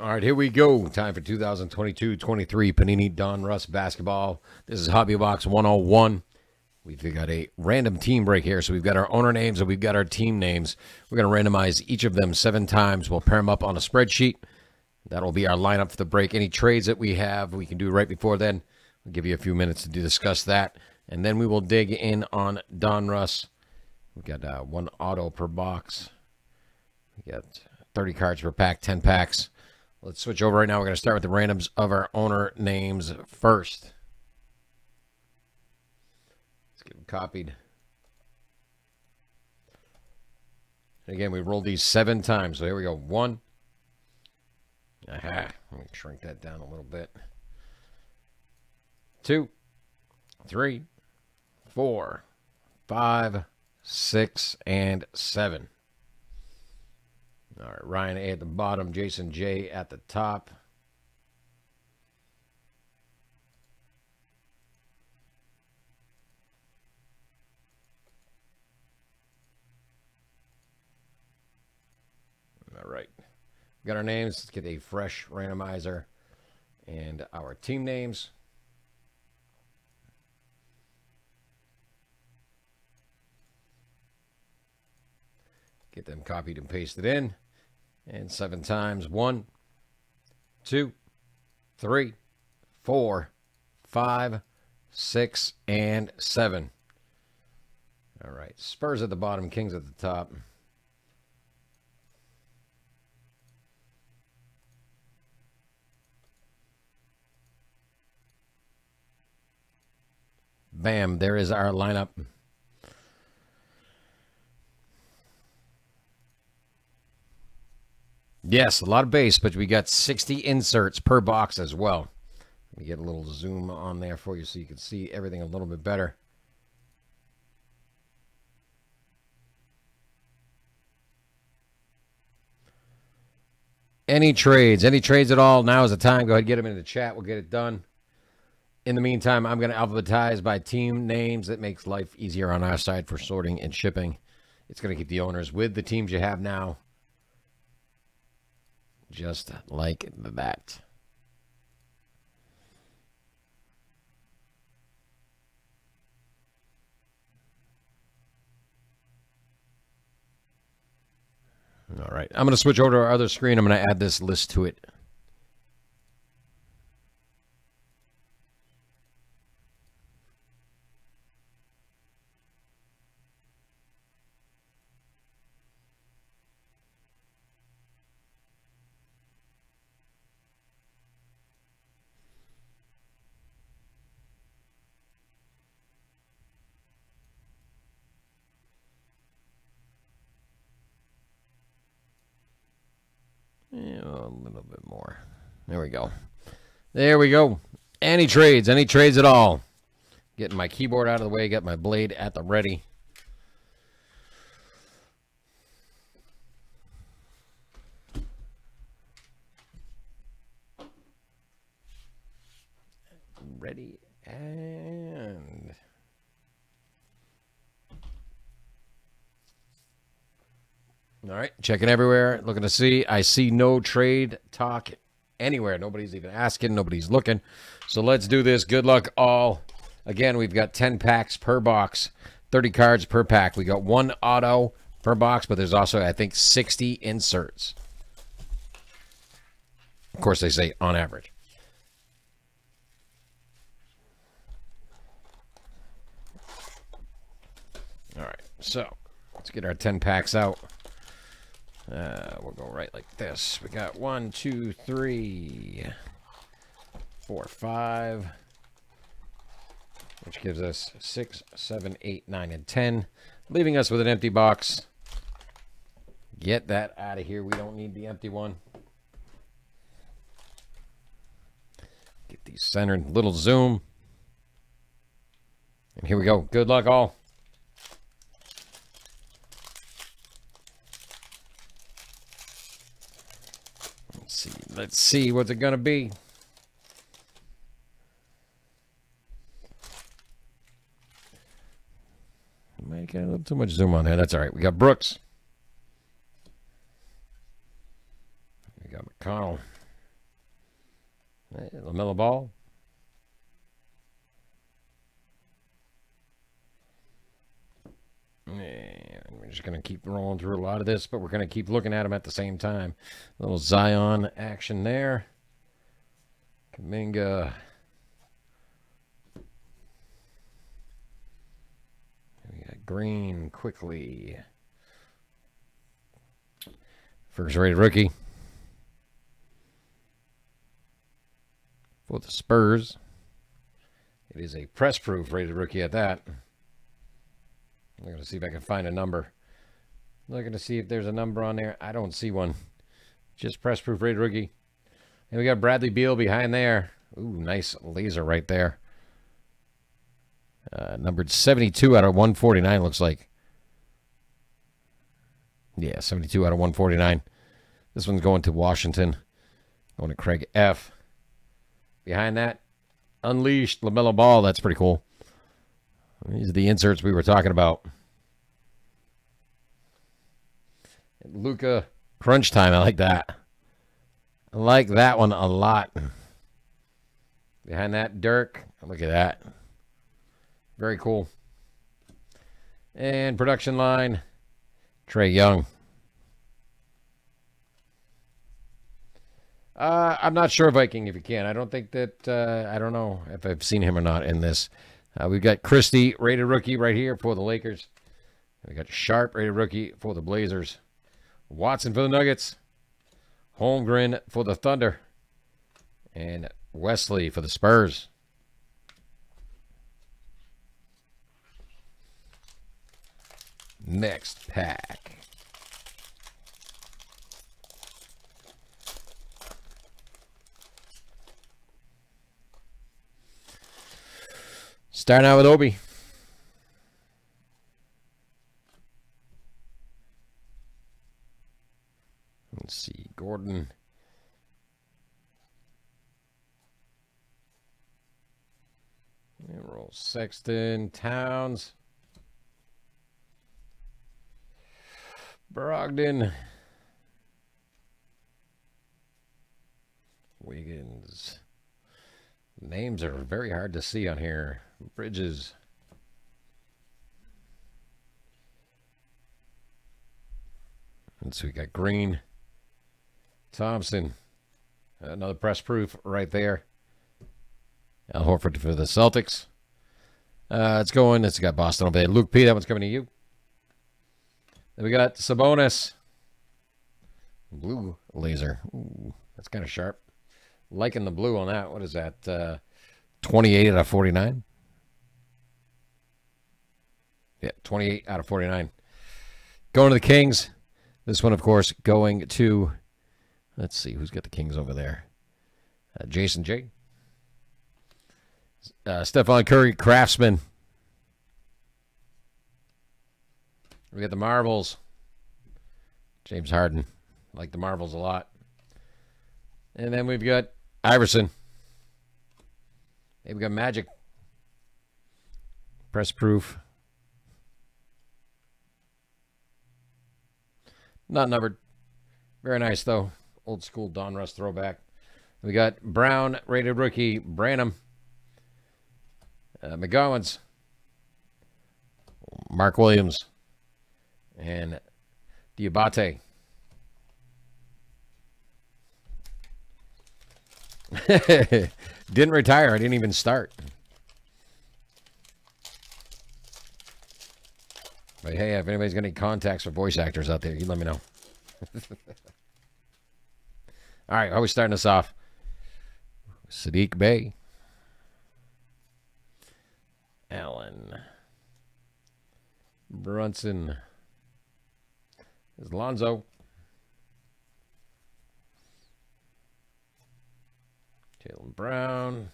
All right, here we go. Time for 2022-23 Panini Donruss basketball. This is Hobby Box 101. We've got a random team break here. So we've got our owner names and we've got our team names. We're going to randomize each of them seven times. We'll pair them up on a spreadsheet. That'll be our lineup for the break. Any trades that we have, we can do right before then. We'll give you a few minutes to discuss that. And then we will dig in on Donruss. We've got uh, one auto per box. We got 30 cards per pack, 10 packs. Let's switch over right now. We're going to start with the randoms of our owner names first. Let's get them copied. And again, we rolled these seven times. So here we go. One. Aha. Let me shrink that down a little bit. Two, three, four, five, six, and seven. All right, Ryan A at the bottom, Jason J at the top. All right. We got our names. Let's get a fresh randomizer and our team names. Get them copied and pasted in. And seven times. One, two, three, four, five, six, and seven. All right. Spurs at the bottom, Kings at the top. Bam, there is our lineup. Yes, a lot of base, but we got 60 inserts per box as well. Let me get a little zoom on there for you so you can see everything a little bit better. Any trades, any trades at all, now is the time. Go ahead get them in the chat. We'll get it done. In the meantime, I'm going to alphabetize by team names. That makes life easier on our side for sorting and shipping. It's going to keep the owners with the teams you have now just like that. All right. I'm going to switch over to our other screen. I'm going to add this list to it. A little bit more. There we go. There we go. Any trades, any trades at all. Getting my keyboard out of the way, got my blade at the ready. Ready and All right, checking everywhere, looking to see. I see no trade talk anywhere. Nobody's even asking, nobody's looking. So let's do this. Good luck, all. Again, we've got 10 packs per box, 30 cards per pack. We got one auto per box, but there's also, I think, 60 inserts. Of course, they say on average. All right, so let's get our 10 packs out. Uh, we'll go right like this. We got one, two, three, four, five, which gives us six, seven, eight, nine, and ten, leaving us with an empty box. Get that out of here. We don't need the empty one. Get these centered. Little zoom. And here we go. Good luck, all. see. Let's see what's it going to be. Make a little too much zoom on there. That's all right. We got Brooks. We got McConnell. LaMelo Ball. We're just going to keep rolling through a lot of this, but we're going to keep looking at them at the same time. A little Zion action there. Kuminga. We got Green quickly. First rated rookie. For the Spurs. It is a press proof rated rookie at that. I'm going to see if I can find a number. I'm Looking to see if there's a number on there. I don't see one. Just press proof rated rookie. And we got Bradley Beal behind there. Ooh, nice laser right there. Uh, numbered 72 out of 149, looks like. Yeah, 72 out of 149. This one's going to Washington. Going to Craig F. Behind that, Unleashed LaMelo Ball. That's pretty cool. These are the inserts we were talking about. Luka Crunch Time. I like that. I like that one a lot. Behind that, Dirk. Look at that. Very cool. And production line, Trae Young. Uh, I'm not sure, Viking, if you can. I don't think that, uh, I don't know if I've seen him or not in this. Uh, we've got Christie, rated rookie right here for the Lakers. We got Sharpe, rated rookie for the Blazers. Watson for the Nuggets. Holmgren for the Thunder. And Wesley for the Spurs. Next pack. Starting out with Obi. Let's see, Gordon. roll Sexton, Towns. Brogdon. Wiggins. Names are very hard to see on here. Bridges. And so we got Green. Thompson. Another press proof right there. Al Horford for the Celtics. Uh, it's going. It's got Boston over there. Luke P. That one's coming to you. Then we got Sabonis. Blue laser. Ooh, that's kind of sharp. Liking the blue on that. What is that? Uh, 28 out of 49. Yeah, 28 out of 49. Going to the Kings. This one, of course, going to Let's see who's got the Kings over there. Uh, Jason J. Uh, Stephen Curry, Craftsman. We got the Marvels. James Harden. Like the Marvels a lot. And then we've got Iverson. Hey, we got Magic. Press proof. Not numbered. Very nice, though. Old school Donruss throwback. We got Brown, rated rookie, Branham, uh, McGowens, Mark Williams, and Diabate. didn't retire. I didn't even start. But hey, if anybody's got any contacts for voice actors out there, you let me know. All right, how are we starting this off? Saddiq Bey. Allen. Brunson. Is Lonzo. Jaylen Brown.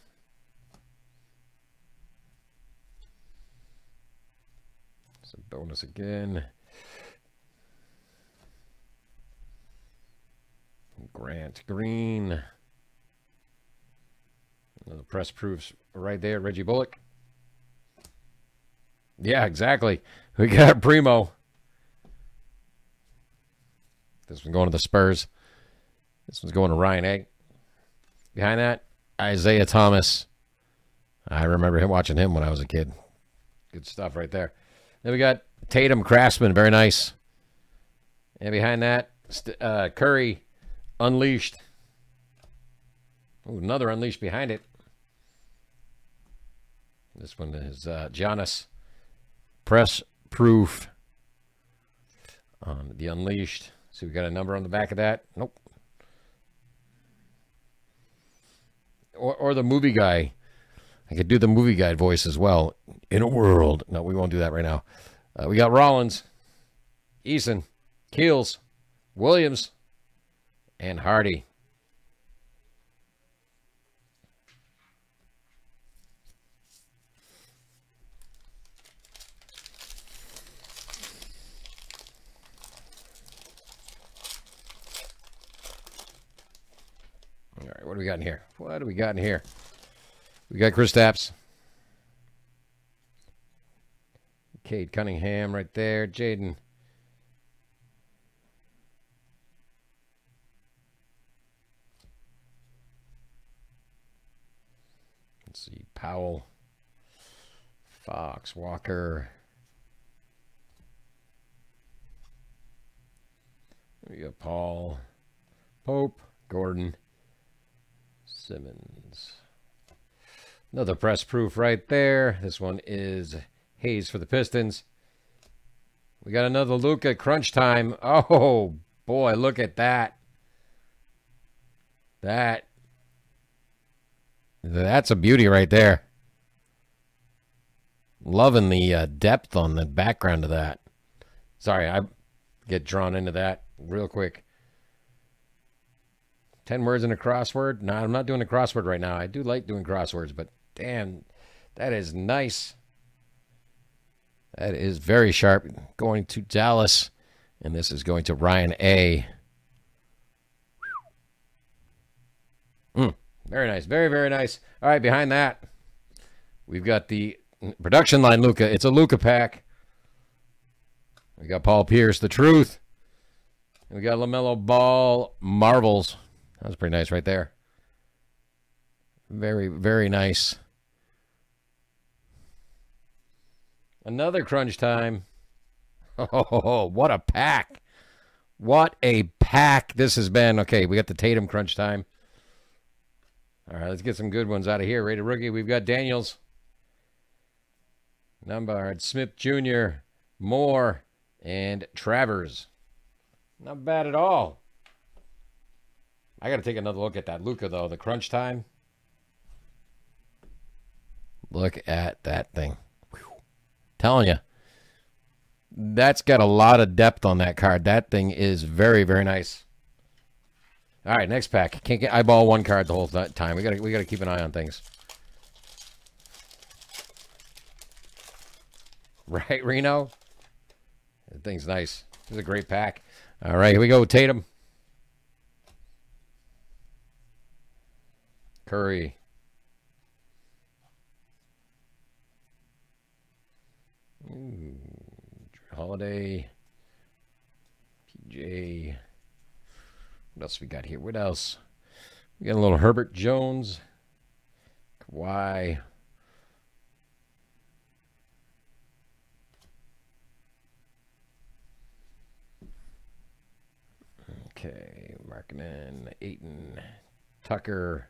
Bonus again. Grant Green. The press proofs right there. Reggie Bullock. Yeah, exactly. We got Primo. This one's going to the Spurs. This one's going to Ryan A. Behind that, Isaiah Thomas. I remember him watching him when I was a kid. Good stuff right there. Then we got Tatum Craftsman, very nice. And behind that, uh, Curry Unleashed. Ooh, another Unleashed behind it. This one is uh, Giannis Press Proof on the Unleashed. So we got a number on the back of that. Nope. Or, or the movie guy. I could do the movie guide voice as well. In a world. No, we won't do that right now. Uh, we got Rollins, Eason, Keels, Williams, and Hardy. All right, what do we got in here? What do we got in here? We got Kristaps. Cade Cunningham right there. Jaden. Let's see. Powell. Fox. Walker. We got Paul. Pope. Gordon. Simmons. Another press proof right there. This one is Hayes for the Pistons. We got another Luka crunch time. Oh boy, look at that. That that's a beauty right there. Loving the uh, depth on the background of that. Sorry, I get drawn into that real quick. 10 words in a crossword. No, I'm not doing a crossword right now. I do like doing crosswords, but damn, that is nice. That is very sharp. Going to Dallas, and this is going to Ryan A. Mm, very nice. Very, very nice. All right, behind that, we've got the production line Luka. It's a Luka pack. We got Paul Pierce, the truth. We got LaMelo Ball, Marvels. That was pretty nice right there. Very, very nice. Another crunch time. Oh, what a pack. What a pack this has been. Okay, we got the Tatum crunch time. All right, let's get some good ones out of here. Rated rookie, we've got Daniels. Nembhard, Smith Jr., Moore, and Travers. Not bad at all. I got to take another look at that Luka, though. The crunch time. Look at that thing. Telling you, that's got a lot of depth on that card. That thing is very, very nice. All right, next pack. Can't get eyeball one card the whole time. We got to we got to keep an eye on things. Right, Reno. That thing's nice. This is a great pack. All right, here we go. Tatum. Curry. Ooh, Holiday. PJ. What else we got here? What else? We got a little Herbert Jones. Kawhi. Okay, Markman, Ayton, Tucker,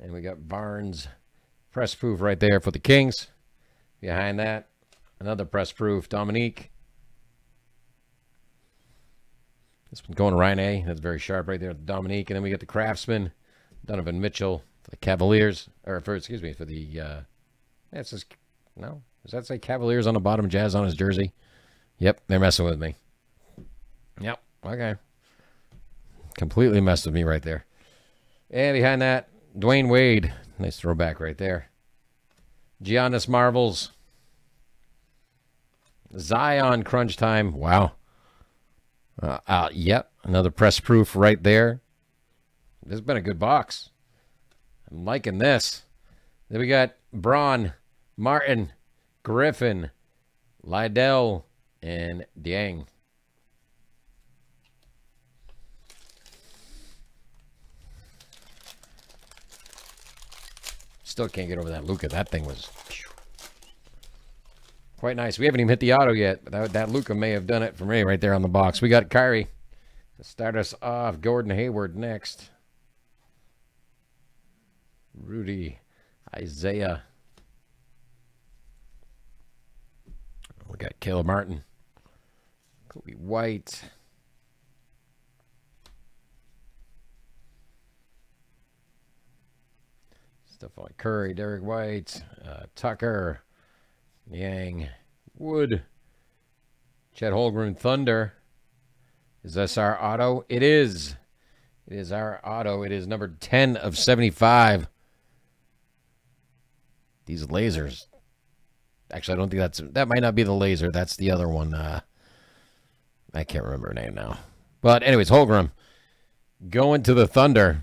and we got Barnes press proof right there for the Kings. Behind that, another press proof, Dominique. This one's going to Ryan A. That's very sharp right there, Dominique. And then we get the Craftsman, Donovan Mitchell for the Cavaliers, or for, excuse me, for the, uh, that's just, no, does that say Cavaliers on the bottom, Jazz on his jersey? Yep, they're messing with me. Yep, okay. Completely messed with me right there. And behind that, Dwyane Wade. Nice throwback right there. Giannis Marvels. Zion crunch time. Wow. Uh, uh, yep, another press proof right there. This has been a good box. I'm liking this. Then we got Braun, Martin, Griffin, Liddell, and Dieng. Still can't get over that Luka. That thing was quite nice. We haven't even hit the auto yet, but that, that Luka may have done it for me right there on the box. We got Kyrie to start us off. Gordon Hayward next. Rudy, Isaiah. We got Caleb Martin, Coby White. Stephen Curry, Derrick White, uh, Tucker, Yang, Wood, Chet Holmgren, Thunder. Is this our auto? It is. It is our auto. It is number 10 of 75. These lasers. Actually, I don't think that's that might not be the laser. That's the other one. Uh, I can't remember her name now. But anyways, Holmgren going to the Thunder.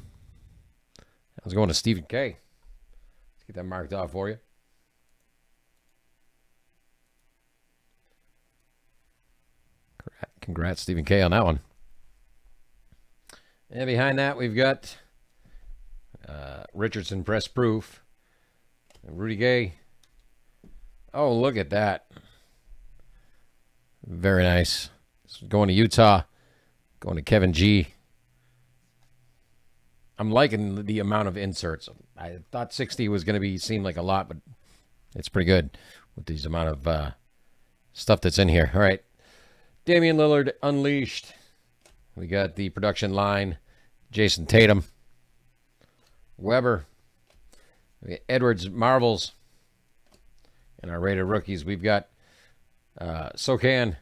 I was going to Stephen K. Let's get that marked off for you. Congrats, Stephen K, on that one. And behind that, we've got uh, Richardson Press Proof. Rudy Gay. Oh, look at that. Very nice. Going to Utah. Going to Kevin G. I'm liking the amount of inserts. I thought 60 was going to be seem like a lot, but it's pretty good with these amount of uh, stuff that's in here. All right. Damian Lillard unleashed. We got the production line. Jayson Tatum. Weber. Edwards Marvels. And our rated rookies, we've got uh, Sochan,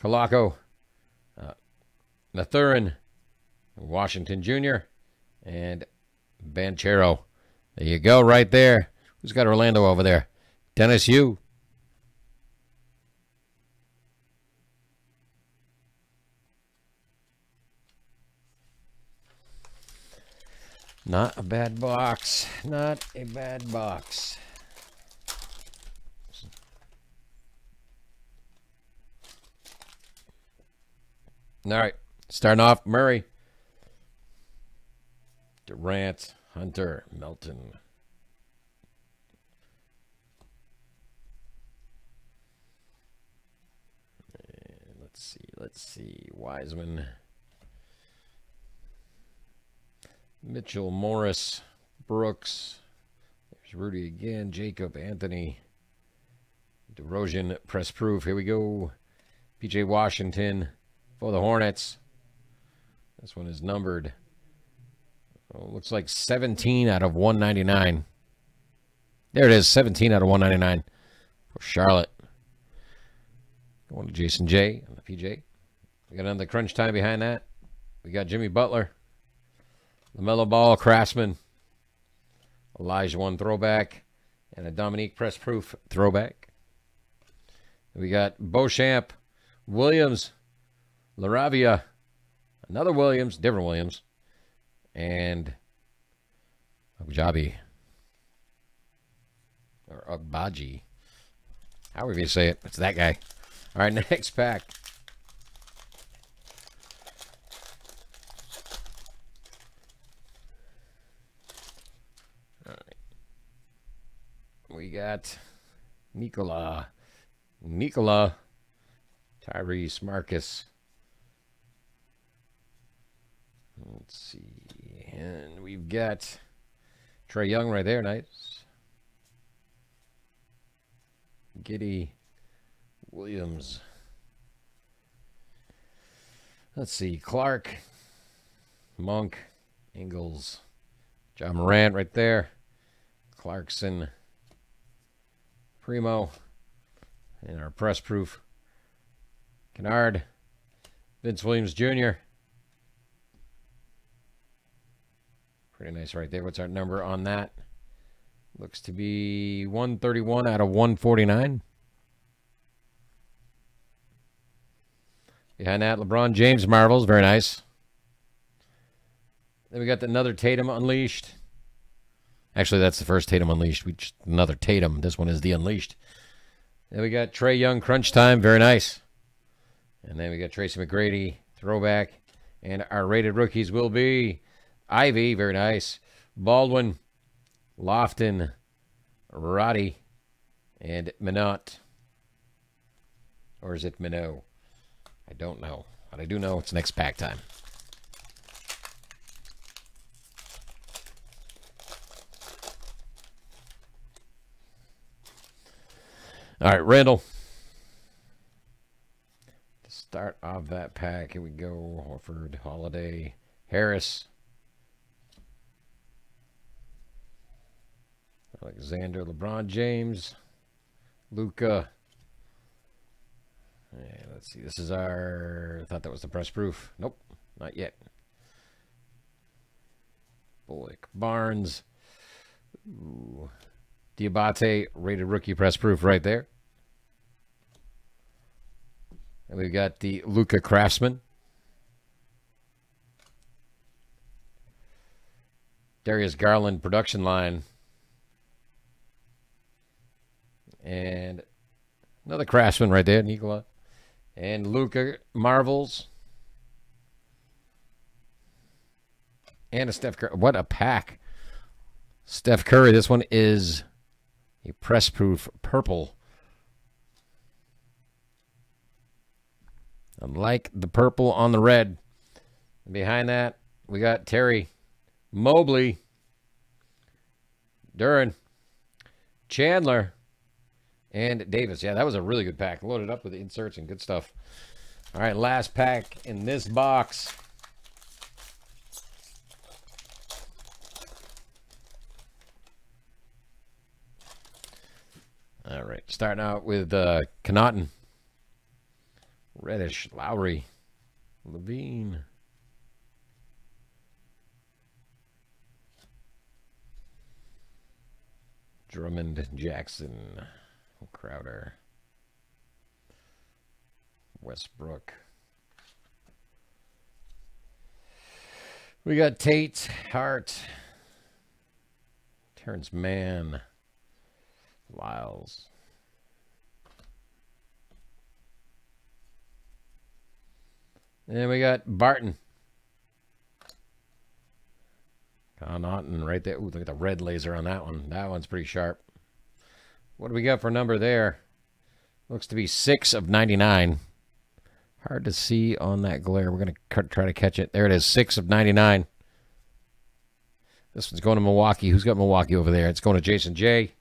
Koloko, uh, Mathurin, Washington Jr., and Banchero. There you go, right there. Who's got Orlando over there? Dennis Yu. Not a bad box. Not a bad box. All right. Starting off, Murray. Durant, Hunter, Melton. Let's see. Let's see. Wiseman. Mitchell, Morris, Brooks. There's Rudy again. Jacob, Anthony. DeRozan, press proof. Here we go. PJ Washington for the Hornets. This one is numbered. Oh, looks like 17 out of 199. There it is, 17 out of 199 for Charlotte. Going to Jason J on the PJ. We got another crunch time behind that. We got Jimmy Butler. LaMelo Ball, Craftsman, Elijah One throwback, and a Dominique Press Proof throwback. We got Beauchamp, Williams, Laravia, another Williams, different Williams, and Ajabi or Abaji. However you say it, it's that guy. All right, next pack. Got Nikola, Nikola, Tyrese Marcus. Let's see. And we've got Trae Young right there. Nice. Giddy Williams. Let's see. Clark, Monk, Ingles, John Morant right there. Clarkson. Primo, and our press proof. Kennard, Vince Williams Jr. Pretty nice right there. What's our number on that? Looks to be 131 out of 149. Behind that, LeBron James Marvels. Very nice. Then we got another Tatum Unleashed. Actually, that's the first Tatum Unleashed. We just, another Tatum. This one is the Unleashed. Then we got Trae Young Crunch Time. Very nice. And then we got Tracy McGrady Throwback. And our rated rookies will be Ivey. Very nice. Baldwin, Lofton, Roddy, and Minot. Or is it Minot? I don't know. But I do know it's next pack time. All right, Randall. To start off that pack, here we go. Horford, Holiday, Harris, Alexander, LeBron James, Luka. Yeah, let's see. This is our. I thought that was the press proof. Nope, not yet. Bullock, Barnes. Ooh. Diabate, rated rookie press proof right there. And we've got the Luka Craftsman. Darius Garland production line. And another Craftsman right there, Nikola. And Luka Marvels. And a Steph Curry. What a pack. Steph Curry. This one is a press proof purple. I like the purple on the red. behind that, we got Terry, Mobley, Duren, Chandler, and Davis. Yeah, that was a really good pack. Loaded up with inserts and good stuff. All right, last pack in this box. All right, starting out with uh, Connaughton, Reddish, Lowry, LaVine. Drummond, Jackson, Crowder, Westbrook. We got Tate, Hart, Terrence Mann. Lyles. And we got Barton. Connaughton right there. Ooh, look at the red laser on that one. That one's pretty sharp. What do we got for number there? Looks to be 6 of 99. Hard to see on that glare. We're going to try to catch it. There it is, 6 of 99. This one's going to Milwaukee. Who's got Milwaukee over there? It's going to Jason J.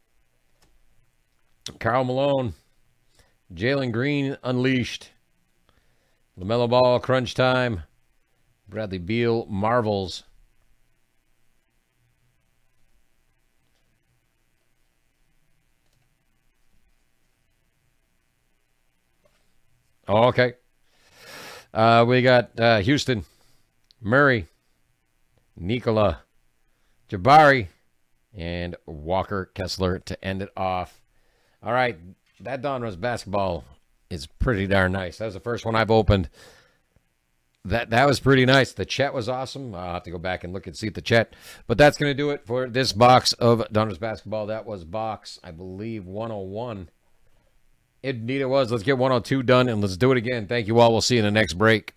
Karl Malone, Jalen Green unleashed, LaMelo Ball crunch time, Bradley Beal marvels. Oh, okay. Uh, we got uh, Houston, Murray, Nikola, Jabari, and Walker Kessler to end it off. All right, that Donruss basketball is pretty darn nice. That was the first one I've opened. That that was pretty nice. The chat was awesome. I'll have to go back and look and see the chat. But that's going to do it for this box of Donruss basketball. That was box, I believe, 101. Indeed it was. Let's get 102 done and let's do it again. Thank you all. We'll see you in the next break.